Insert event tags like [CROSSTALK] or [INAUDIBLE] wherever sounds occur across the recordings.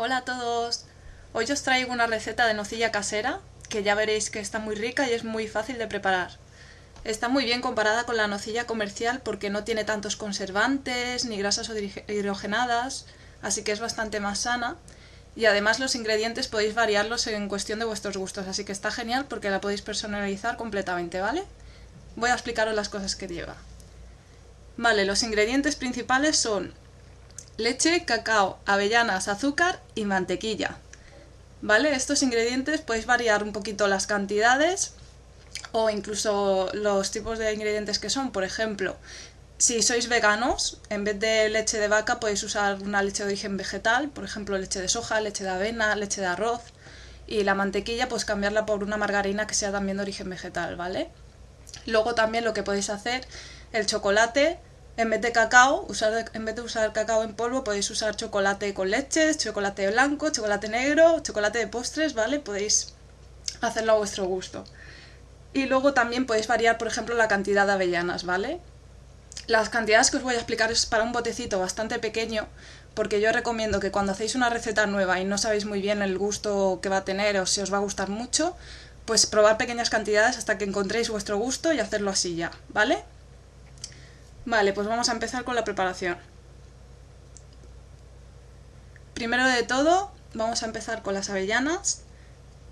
Hola a todos. Hoy os traigo una receta de nocilla casera que ya veréis que está muy rica y es muy fácil de preparar. Está muy bien comparada con la nocilla comercial porque no tiene tantos conservantes ni grasas hidrogenadas, así que es bastante más sana. Y además los ingredientes podéis variarlos en cuestión de vuestros gustos, así que está genial porque la podéis personalizar completamente, ¿vale? Voy a explicaros las cosas que lleva. Vale, los ingredientes principales son leche, cacao, avellanas, azúcar y mantequilla. ¿Vale? Estos ingredientes podéis variar un poquito las cantidades o incluso los tipos de ingredientes que son. Por ejemplo, si sois veganos, en vez de leche de vaca podéis usar una leche de origen vegetal, por ejemplo leche de soja, leche de avena, leche de arroz. Y la mantequilla pues cambiarla por una margarina que sea también de origen vegetal, ¿vale? Luego también lo que podéis hacer, el chocolate, en vez de cacao, en vez de usar cacao en polvo, podéis usar chocolate con leche, chocolate blanco, chocolate negro, chocolate de postres, ¿vale? Podéis hacerlo a vuestro gusto. Y luego también podéis variar, por ejemplo, la cantidad de avellanas, ¿vale? Las cantidades que os voy a explicar es para un botecito bastante pequeño, porque yo recomiendo que cuando hacéis una receta nueva y no sabéis muy bien el gusto que va a tener o si os va a gustar mucho, pues probar pequeñas cantidades hasta que encontréis vuestro gusto y hacerlo así ya, ¿vale? Vale, pues vamos a empezar con la preparación. Primero de todo, vamos a empezar con las avellanas,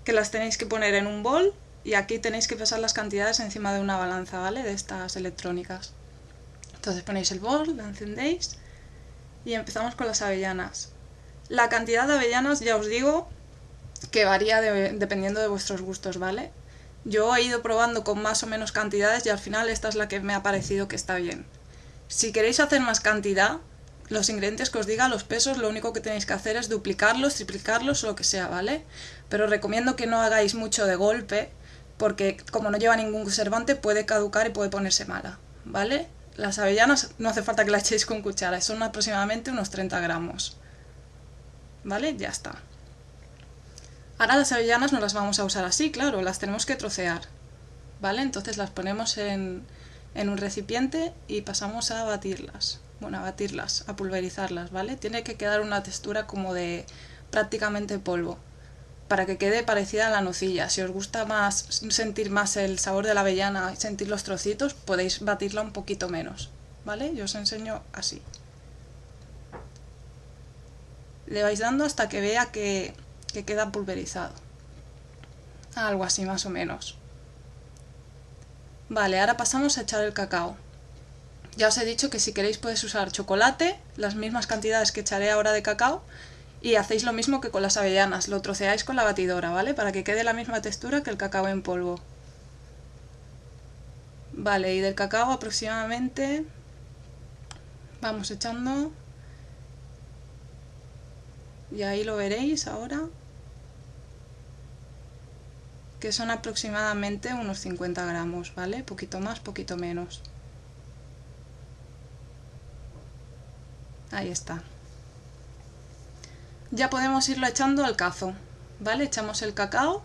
que las tenéis que poner en un bol y aquí tenéis que pesar las cantidades encima de una balanza, ¿vale? De estas electrónicas. Entonces ponéis el bol, lo encendéis y empezamos con las avellanas. La cantidad de avellanas, ya os digo, que varía dependiendo de vuestros gustos, ¿vale? Yo he ido probando con más o menos cantidades y al final esta es la que me ha parecido que está bien. Si queréis hacer más cantidad, los ingredientes que os diga, los pesos, lo único que tenéis que hacer es duplicarlos, triplicarlos o lo que sea, ¿vale? Pero recomiendo que no hagáis mucho de golpe, porque como no lleva ningún conservante puede caducar y puede ponerse mala, ¿vale? Las avellanas no hace falta que las echéis con cuchara, son aproximadamente unos 30 gramos. ¿Vale? Ya está. Ahora las avellanas no las vamos a usar así, claro, las tenemos que trocear. ¿Vale? Entonces las ponemos en, en un recipiente y pasamos a batirlas. Bueno, a batirlas, a pulverizarlas, ¿vale? Tiene que quedar una textura como de prácticamente polvo para que quede parecida a la nocilla. Si os gusta más sentir más el sabor de la avellana y sentir los trocitos, podéis batirla un poquito menos, ¿vale? Yo os enseño así. Le vais dando hasta que vea que, que queda pulverizado. Algo así más o menos. Vale, ahora pasamos a echar el cacao. Ya os he dicho que si queréis podéis usar chocolate, las mismas cantidades que echaré ahora de cacao, y hacéis lo mismo que con las avellanas, lo troceáis con la batidora, ¿vale? Para que quede la misma textura que el cacao en polvo. Vale, y del cacao aproximadamente vamos echando y ahí lo veréis ahora que son aproximadamente unos 50 gramos, ¿vale? Poquito más, poquito menos. Ahí está. Ya podemos irlo echando al cazo, ¿vale? Echamos el cacao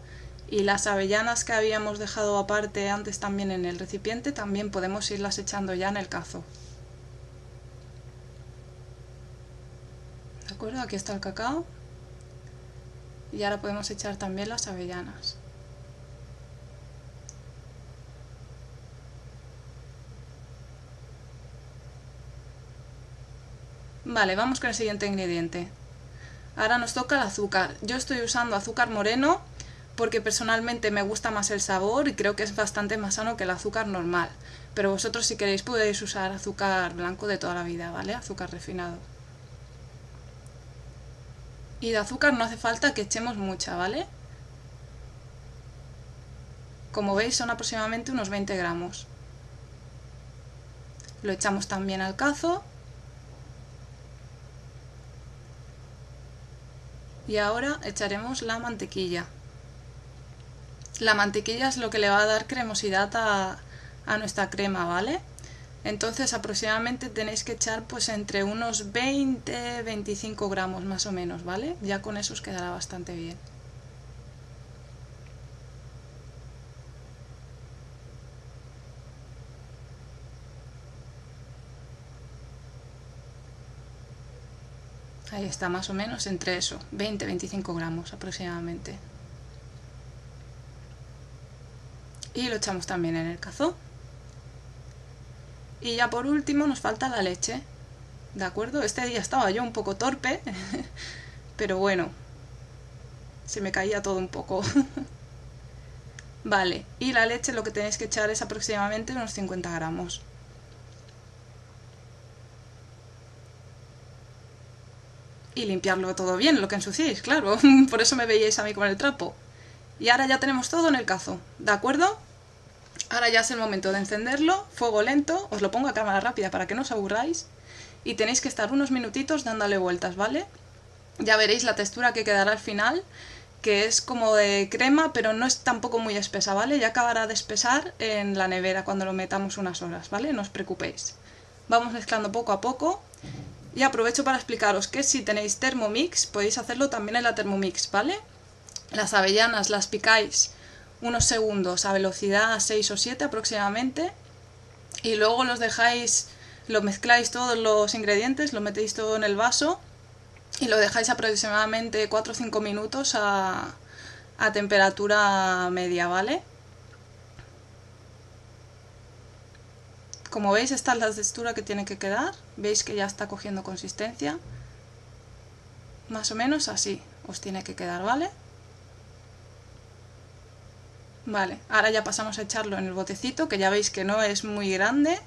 y las avellanas que habíamos dejado aparte antes también en el recipiente, también podemos irlas echando ya en el cazo. ¿De acuerdo? Aquí está el cacao. Y ahora podemos echar también las avellanas. Vale, vamos con el siguiente ingrediente. Ahora nos toca el azúcar. Yo estoy usando azúcar moreno porque personalmente me gusta más el sabor y creo que es bastante más sano que el azúcar normal. Pero vosotros si queréis podéis usar azúcar blanco de toda la vida, ¿vale? Azúcar refinado. Y de azúcar no hace falta que echemos mucha, ¿vale? Como veis son aproximadamente unos 20 gramos. Lo echamos también al cazo Y ahora echaremos la mantequilla. La mantequilla es lo que le va a dar cremosidad a, nuestra crema, ¿vale? Entonces aproximadamente tenéis que echar pues entre unos 20-25 gramos más o menos, ¿vale? Ya con eso os quedará bastante bien. Ahí está, más o menos entre eso, 20-25 gramos aproximadamente. Y lo echamos también en el cazo. Y ya por último nos falta la leche. ¿De acuerdo? Este día estaba yo un poco torpe, [LAUGHS] pero bueno, se me caía todo un poco. [LAUGHS] vale, y la leche lo que tenéis que echar es aproximadamente unos 50 gramos. Y limpiarlo todo bien, lo que ensuciéis, claro. [LAUGHS] Por eso me veíais a mí con el trapo. Y ahora ya tenemos todo en el cazo, ¿de acuerdo? Ahora ya es el momento de encenderlo, fuego lento, os lo pongo a cámara rápida para que no os aburráis. Y tenéis que estar unos minutitos dándole vueltas, ¿vale? Ya veréis la textura que quedará al final que es como de crema, pero no es tampoco muy espesa, ¿vale? Ya acabará de espesar en la nevera cuando lo metamos unas horas, ¿vale? No os preocupéis. Vamos mezclando poco a poco. Y aprovecho para explicaros que si tenéis Thermomix, podéis hacerlo también en la Thermomix, ¿vale? Las avellanas las picáis unos segundos a velocidad 6 o 7 aproximadamente y luego los dejáis, lo mezcláis todos los ingredientes, lo metéis todo en el vaso y lo dejáis aproximadamente 4 o 5 minutos a, a temperatura media, ¿vale? Como veis, esta es la textura que tiene que quedar. Veis que ya está cogiendo consistencia. Más o menos así os tiene que quedar, ¿vale? Vale, ahora ya pasamos a echarlo en el botecito, que ya veis que no es muy grande.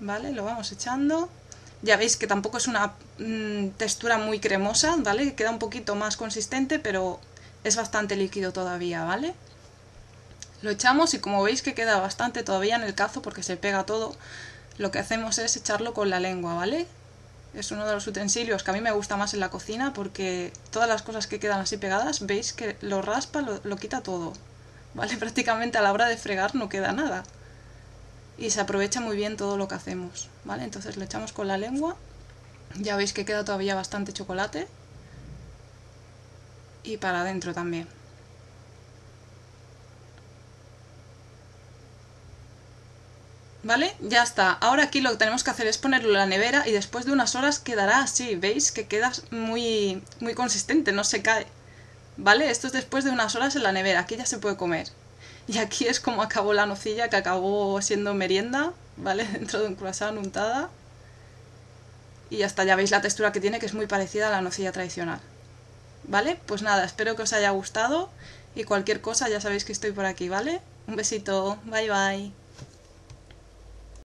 ¿vale? Lo vamos echando. Ya veis que tampoco es una mm, textura muy cremosa, ¿vale? Queda un poquito más consistente, pero es bastante líquido todavía, ¿vale? Lo echamos y como veis que queda bastante todavía en el cazo porque se pega todo, lo que hacemos es echarlo con la lengua, ¿vale? Es uno de los utensilios que a mí me gusta más en la cocina porque todas las cosas que quedan así pegadas, veis que lo raspa, lo, quita todo, ¿vale? [LAUGHS] Prácticamente a la hora de fregar no queda nada y se aprovecha muy bien todo lo que hacemos, ¿vale? Entonces lo echamos con la lengua, ya veis que queda todavía bastante chocolate y para adentro también. ¿Vale? Ya está. Ahora aquí lo que tenemos que hacer es ponerlo en la nevera y después de unas horas quedará así. ¿Veis? Que queda muy, muy consistente, no se cae. ¿Vale? Esto es después de unas horas en la nevera. Aquí ya se puede comer. Y aquí es como acabó la nocilla, que acabó siendo merienda, ¿vale? [LAUGHS] Dentro de un croissant untada. Y hasta ya veis la textura que tiene, que es muy parecida a la nocilla tradicional. ¿Vale? Pues nada, espero que os haya gustado y cualquier cosa ya sabéis que estoy por aquí, ¿vale? Un besito, bye bye.